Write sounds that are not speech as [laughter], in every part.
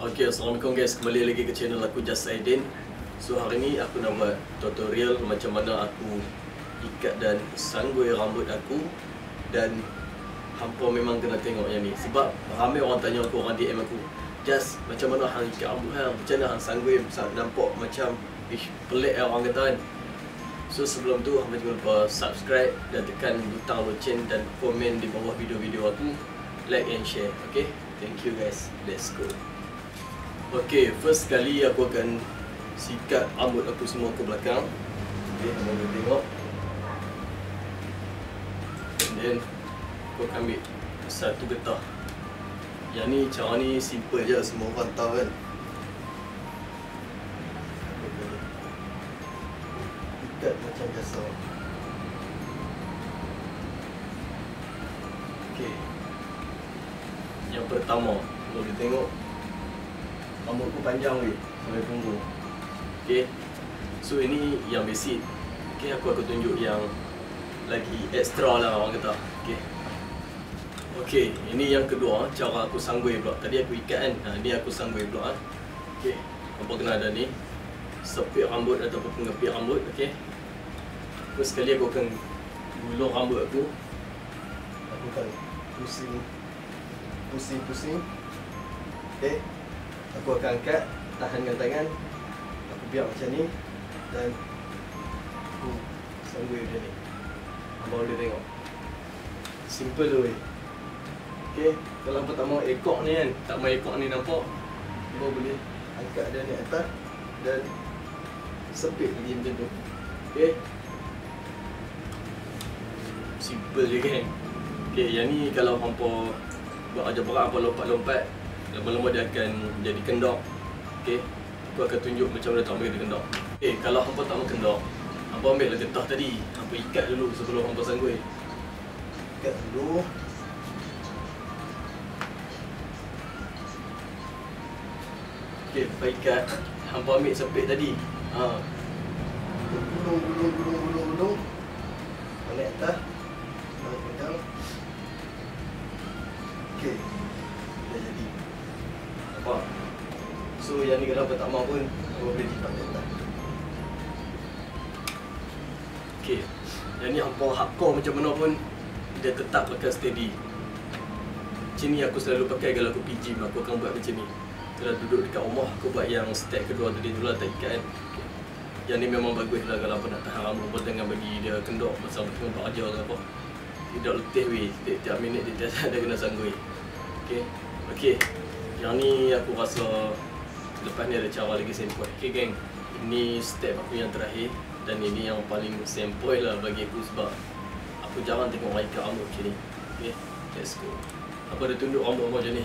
Okay, Assalamualaikum guys. Kembali lagi ke channel aku Just Aidin. So hari ni aku nak buat tutorial Macam mana aku ikat dan sanggui rambut aku Dan Hampa memang kena tengok yang ni. Sebab ramai orang tanya aku, orang DM aku Just macam mana hang ikat rambut hang? Macam mana hang sanggui? Nampak macam Ish, pelik lah orang kata kan. So sebelum tu jangan lupa subscribe Dan tekan butang loceng Dan komen di bawah video-video aku. Like and share Okay Thank you guys. Let's go Okay, first kali aku akan sikat rambut aku semua ke belakang. Okay, abang boleh tengok. And then Aku akan ambil satu getah. Yang ni, cara ni simple je, semua orang tahu kan. Ikat macam biasa. Okay Yang pertama, boleh tengok rambut aku panjang weh sampai punggung. Okay. So ini yang basic. Okay, aku akan tunjuk yang lagi extra lah orang kata. Okay. Okay, ini yang kedua cara aku sanggui pula. Tadi aku ikat kan. Ha, ni aku sanggui pula. Ha. Okay. Apa kena ada ni? Sepit rambut ataupun pengepit rambut. Okay. Terus sekali aku akan gulung rambut aku. Aku akan pusing. Pusing-pusing. Okay aku akan angkat tahan dengan tangan. Aku biar macam ni. Dan aku sanggui macam ni. Abang boleh tengok. Simple tu weh. Ok kalau pertama ekor ni kan. Tak mahu ekor ni nampak. Abang boleh angkat dia ni atas dan sepit lagi macam tu. Ok simple je kan. Ok yang ni kalau hampa buat ajar berat hampa lompat-lompat lama-lama dia akan jadi kendok okey? Aku akan tunjuk macam mana tak ambil kendok. Okey kalau hangpa tak mau kendok hangpa ambil lah getah tadi. Hangpa ikat dulu sebelum hangpa sanggui. Ikat dulu. Okey hangpa ikat. Hangpa ambil sepit tadi. Ha. Gulung gulung gulung gulung gulung. Balik atas. Balik pedang. Okey. Dah jadi nampak? So yang ni kalau pertama pun aku boleh lipat dia atas ok yang ni hampa hardcore macam mana pun dia tetap akan steady. Macam ni aku selalu pakai kalau aku pergi gym aku akan buat macam ni. Kalau duduk dekat rumah aku buat yang step kedua tadi tu lah tak ikat kan? Okay. yang ni memang bagus lah kalau apa nak tahan rambut pun jangan bagi dia kendok masa tengah buat kerja ke apa. Tidak letih weh tiap-tiap minit dia [laughs] tiap ada kena sanggui ok ok yang ni aku rasa lepas ni ada cara lagi sempoi. Okay geng, ini step aku yang terakhir dan ini yang paling sempoi lah bagi aku sebab aku jarang tengok orang ikat rambut macam ni. Okay, let's go. Aku ada tunduk rambut macam ni.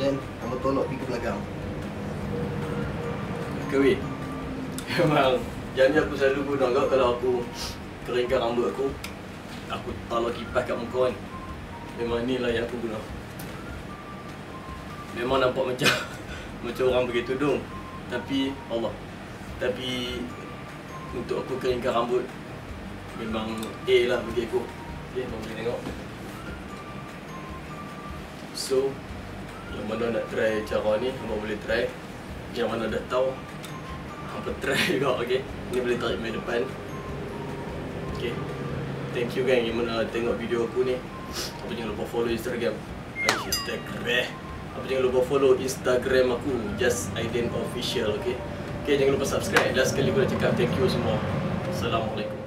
Dan, kamu tolak pergi ke belakang Kewi Memang Yang ni aku selalu guna kau kalau aku Keringkan rambut aku Aku taruh kipas kat muka kan Memang ni lah yang aku guna. Memang nampak macam [laughs] Macam orang pakai tudung. Tapi Allah. Tapi Untuk aku keringkan rambut Memang A lah bagi aku. Okay, kau boleh tengok. So Yang mana nak try cara ni? Kau boleh try. Yang mana dah tahu apa try juga okay? Ni boleh tarik main depan. Okay. Thank you gang yang mana tengok video aku ni. Apa jangan lupa follow instagram. Instagram apa jangan lupa follow instagram aku just Aiden official okay? Okay jangan lupa subscribe. Last sekali aku nak cakap thank you semua. Assalamualaikum